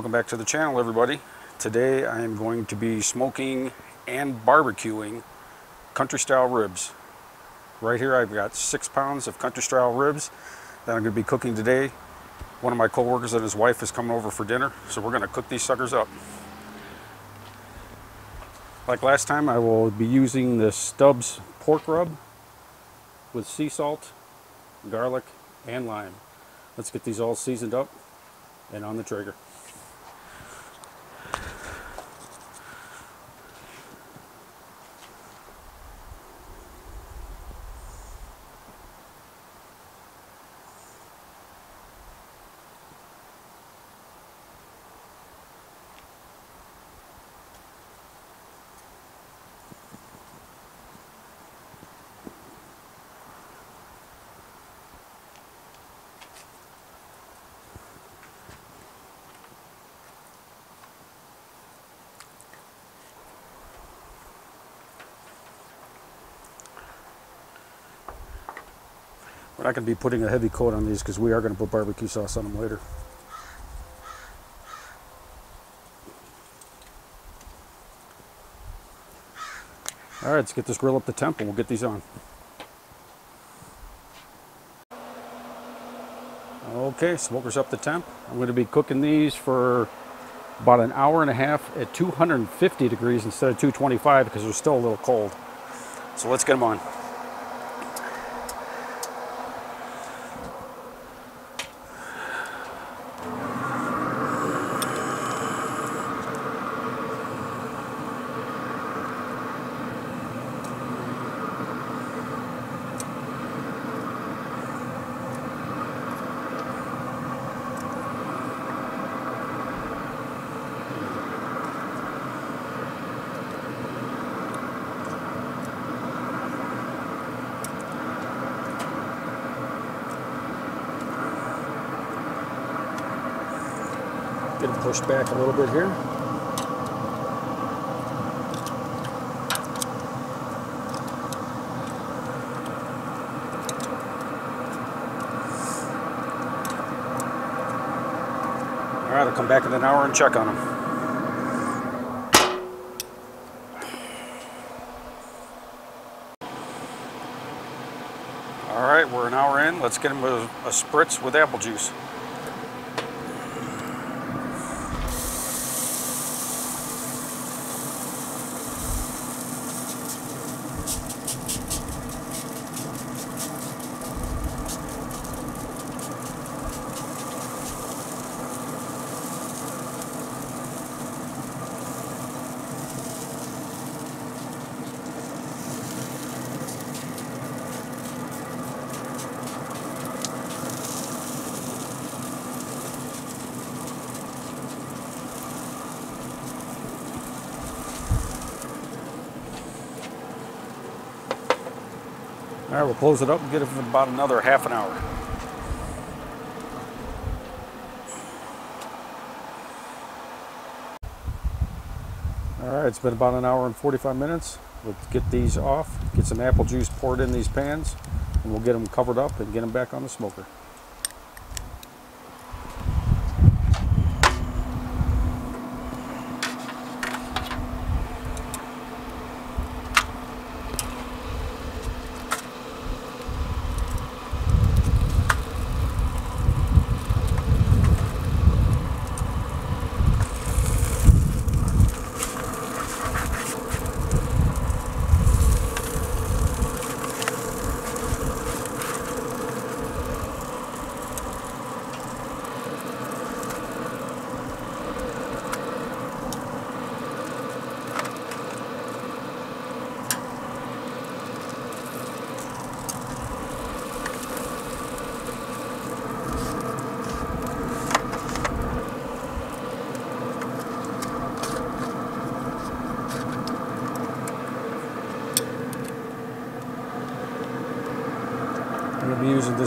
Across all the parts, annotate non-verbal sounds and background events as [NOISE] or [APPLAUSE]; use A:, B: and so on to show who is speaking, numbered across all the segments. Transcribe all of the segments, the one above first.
A: Welcome back to the channel everybody. Today I am going to be smoking and barbecuing country style ribs. Right here I've got six pounds of country style ribs that I'm going to be cooking today. One of my co-workers and his wife is coming over for dinner so we're going to cook these suckers up. Like last time I will be using the Stubbs pork rub with sea salt, garlic, and lime. Let's get these all seasoned up and on the Traeger. We're not going to be putting a heavy coat on these because we are going to put barbecue sauce on them later. All right, let's get this grill up to temp and we'll get these on. Okay, smoker's up to temp. I'm going to be cooking these for about an hour and a half at 250 degrees instead of 225 because they're still a little cold. So let's get them on. Get them pushed back a little bit here. All right, I'll come back in an hour and check on them. All right, we're an hour in. Let's get them a, a spritz with apple juice. All right, we'll close it up and get it for about another half an hour. All right, it's been about an hour and 45 minutes. Let's get these off, get some apple juice poured in these pans, and we'll get them covered up and get them back on the smoker.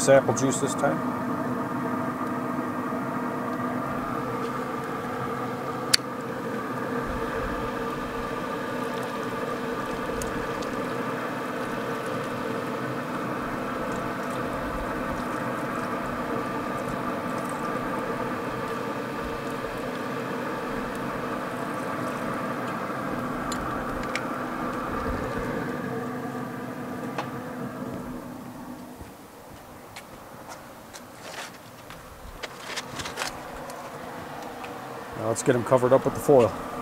A: This apple juice this time. Let's get them covered up with the foil.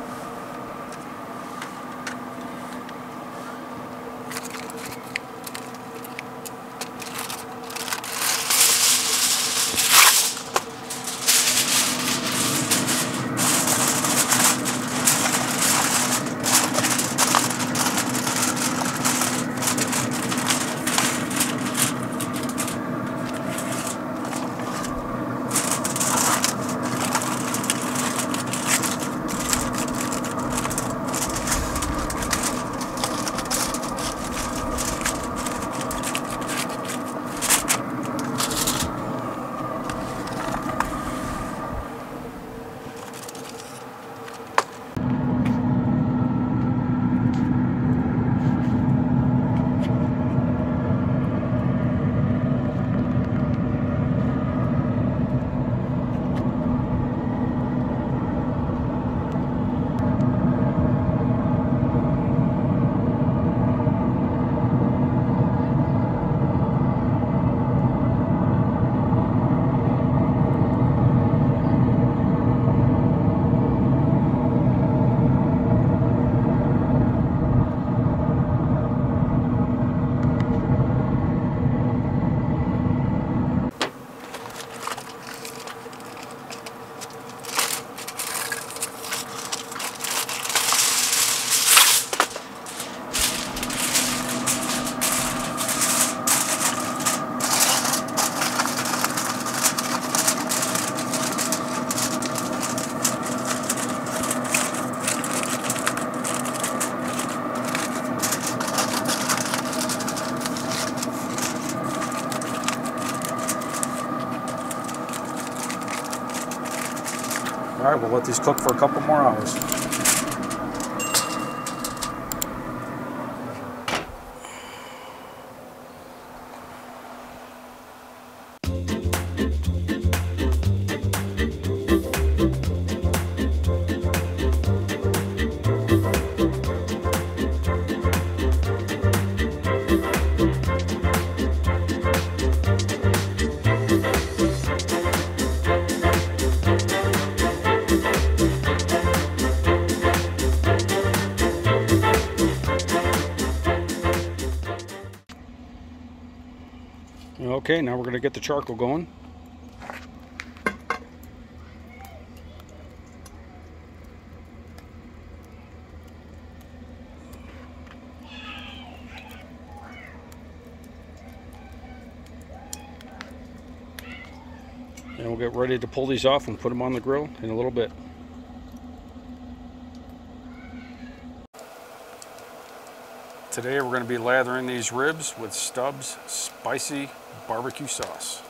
A: Right, we'll let these cook for a couple more hours. Okay, now we're going to get the charcoal going. And we'll get ready to pull these off and put them on the grill in a little bit. Today we're going to be lathering these ribs with Stubbs spicy barbecue sauce.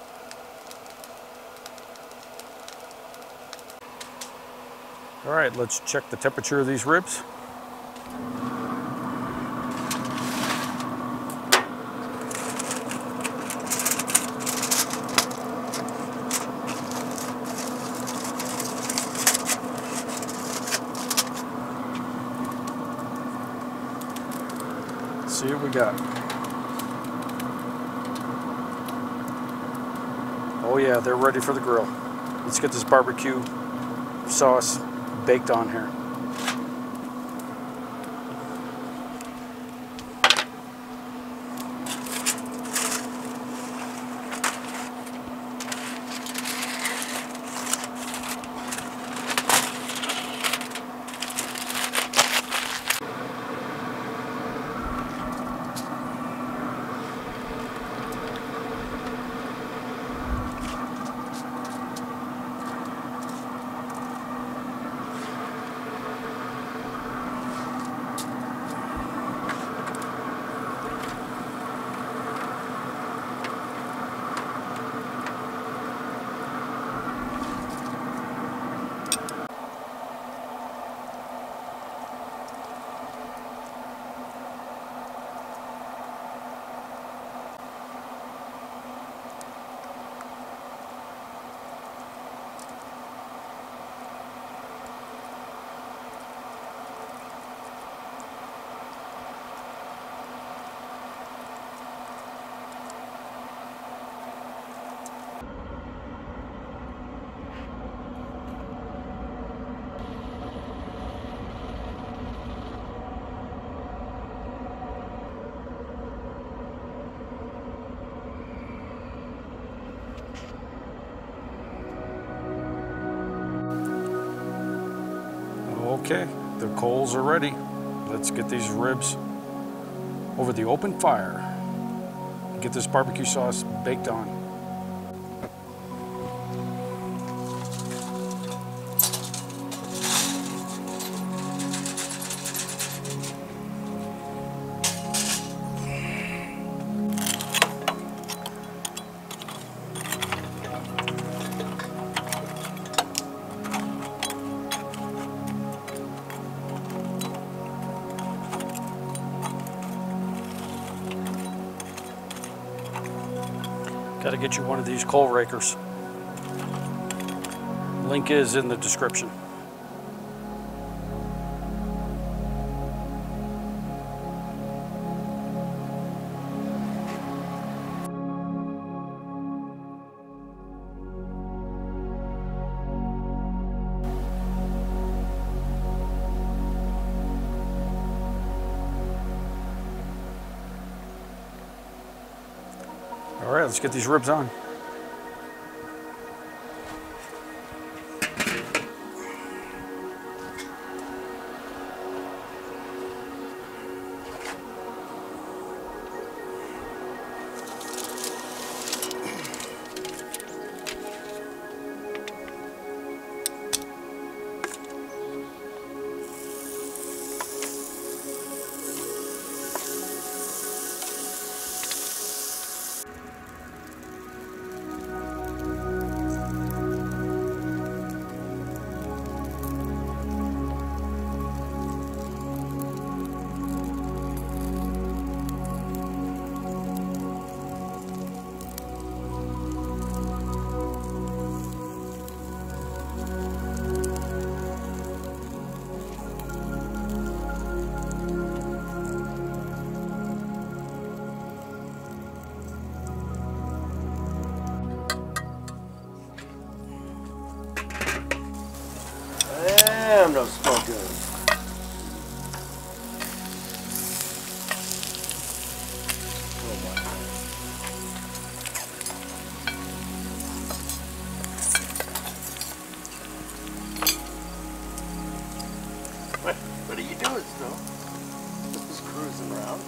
A: All right, let's check the temperature of these ribs. What we got. Oh yeah, they're ready for the grill. Let's get this barbecue sauce baked on here. Okay, the coals are ready. Let's get these ribs over the open fire. Get this barbecue sauce baked on. Get you one of these coal rakers. Link is in the description. All right, let's get these ribs on.
B: What, what are you doing, Snow? Just cruising around.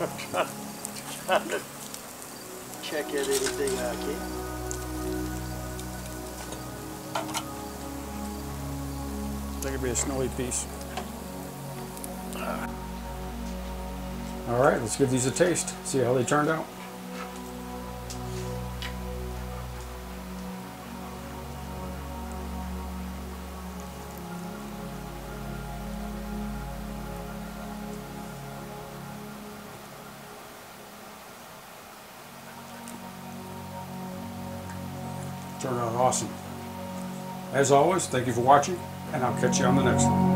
B: I'm [LAUGHS] Trying to check out anything I can.
A: That could be a snowy piece. All right, let's give these a taste. See how they turned out. Turned out awesome. As always, thank you for watching, and I'll catch you on the next one.